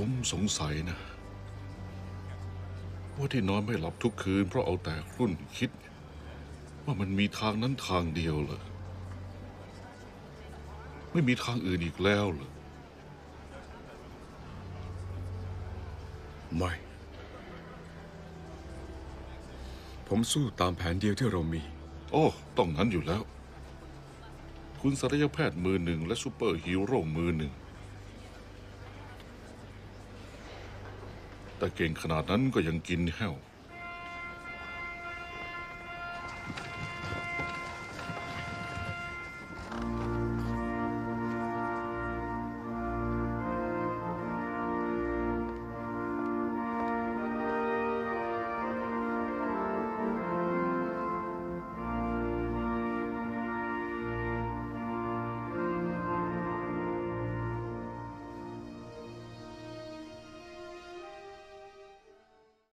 ผมสงสัยนะ ว่าที่นอนไม่หลับทุกคืน เพราะเอาแต่ครุ่นคิด ว่ามันมีทางนั้นทางเดียวเหรอไม่มีทางอื่นอีกแล้วเหรอไม่ ผมสู้ตามแผนเดียวที่เรามี โอ้ ต้องนั้นอยู่แล้ว คุณศัลยแพทย์มือหนึ่งและซูเปอร์ฮีโร่มือหนึ่ง แต่เก่งขนาดนั้นก็ยังกินแห้ว